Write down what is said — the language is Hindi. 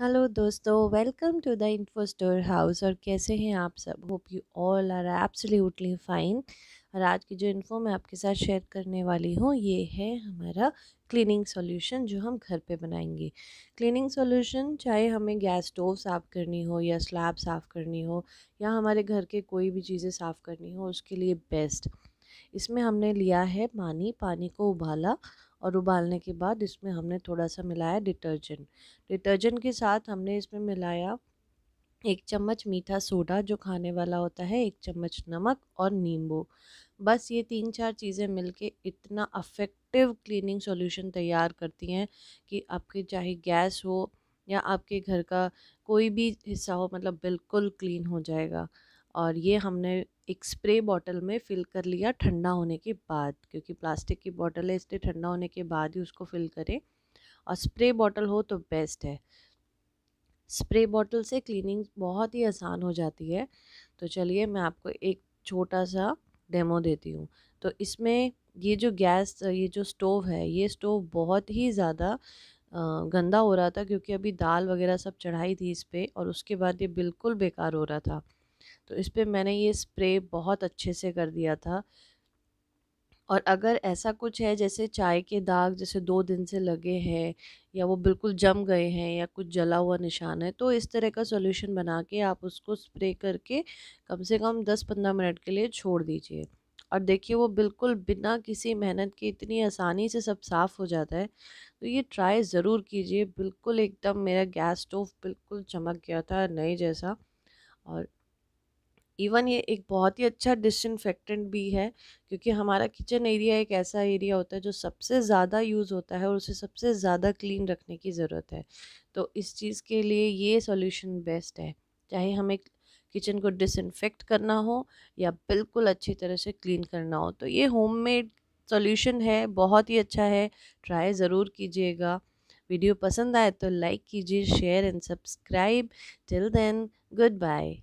हेलो दोस्तों, welcome to the info store house और कैसे हैं आप सब? Hope you all are absolutely fine. और आज की जो इन्फो मैं आपके साथ शेयर करने वाली हूँ, ये है हमारा क्लीनिंग सॉल्यूशन जो हम घर पे बनाएँगे। क्लीनिंग सॉल्यूशन, चाहे हमें गैस स्टोव साफ़ करनी हो या स्लैब साफ़ करनी हो या हमारे घर के कोई भी चीज़ें साफ़ करनी हो, उसके लिए बेस्ट। इसमें हमने लिया है पानी पानी को उबाला और उबालने के बाद इसमें हमने थोड़ा सा मिलाया डिटर्जेंट। डिटर्जेंट के साथ हमने इसमें मिलाया एक चम्मच मीठा सोडा जो खाने वाला होता है, एक चम्मच नमक और नींबू। बस ये तीन चार चीज़ें मिलके इतना अफेक्टिव क्लीनिंग सॉल्यूशन तैयार करती हैं कि आपके चाहे गैस हो या आपके घर का कोई भी हिस्सा हो मतलब बिल्कुल क्लीन हो जाएगा। और ये हमने एक स्प्रे बॉटल में फ़िल कर लिया ठंडा होने के बाद, क्योंकि प्लास्टिक की बॉटल है, इसलिए ठंडा होने के बाद ही उसको फ़िल करें। और स्प्रे बॉटल हो तो बेस्ट है। स्प्रे बॉटल से क्लीनिंग बहुत ही आसान हो जाती है। तो चलिए मैं आपको एक छोटा सा डेमो देती हूँ। तो इसमें ये जो गैस, ये जो स्टोव है, ये स्टोव बहुत ही ज़्यादा गंदा हो रहा था, क्योंकि अभी दाल वगैरह सब चढ़ाई थी इस पर और उसके बाद ये बिल्कुल बेकार हो रहा था। तो इस पर मैंने ये स्प्रे बहुत अच्छे से कर दिया था। और अगर ऐसा कुछ है, जैसे चाय के दाग जैसे दो दिन से लगे हैं, या वो बिल्कुल जम गए हैं, या कुछ जला हुआ निशान है तो इस तरह का सॉल्यूशन बना के आप उसको स्प्रे करके कम से कम 10-15 मिनट के लिए छोड़ दीजिए। और देखिए, वो बिल्कुल बिना किसी मेहनत के इतनी आसानी से सब साफ़ हो जाता है। तो ये ट्राई ज़रूर कीजिए, बिल्कुल एकदम मेरा गैस स्टोव बिल्कुल चमक गया था, नए जैसा। और इवन ये एक बहुत ही अच्छा डिसइनफेक्टेंट भी है, क्योंकि हमारा किचन एरिया एक ऐसा एरिया होता है जो सबसे ज़्यादा यूज़ होता है और उसे सबसे ज़्यादा क्लीन रखने की ज़रूरत है। तो इस चीज़ के लिए ये सॉल्यूशन बेस्ट है। चाहे हमें किचन को डिसइनफेक्ट करना हो या बिल्कुल अच्छी तरह से क्लीन करना हो तो ये होममेड सॉल्यूशन है, बहुत ही अच्छा है। ट्राई ज़रूर कीजिएगा। वीडियो पसंद आए तो लाइक कीजिए share and subscribe till then good bye